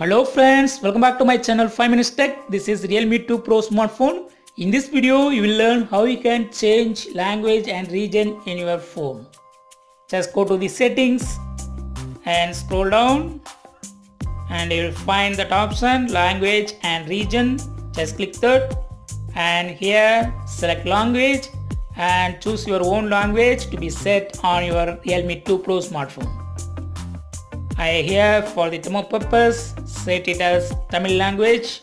Hello friends, welcome back to my channel 5 Minutes Tech. This is Realme 2 Pro smartphone. In this video, you will learn how you can change language and region in your phone. Just go to the settings and scroll down and you will find that option language and region. Just click that and here select language and choose your own language to be set on your Realme 2 Pro smartphone. I here for the demo purpose set it as Tamil language.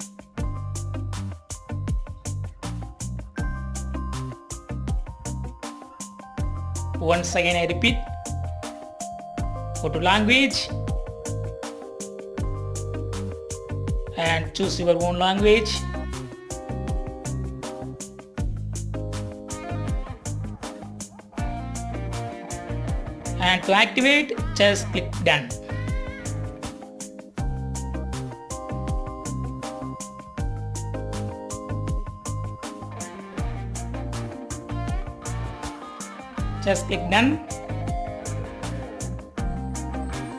Once again I repeat. Go to language and choose your own language. And to activate just click done. Just click done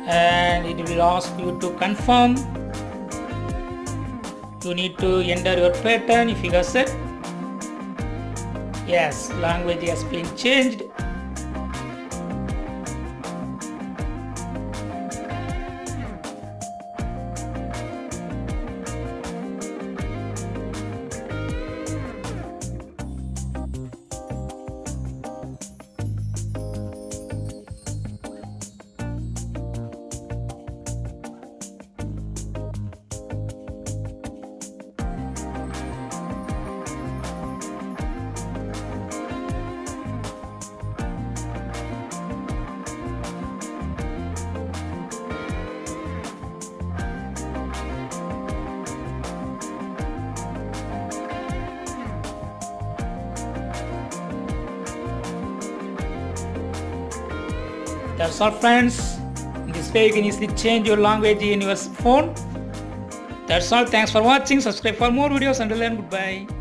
and it will ask you to confirm. You need to enter your pattern if you are set. Yes language has been changed That's all friends. In this way you can easily change your language in your phone. That's all. Thanks for watching. Subscribe for more videos. Until then, goodbye.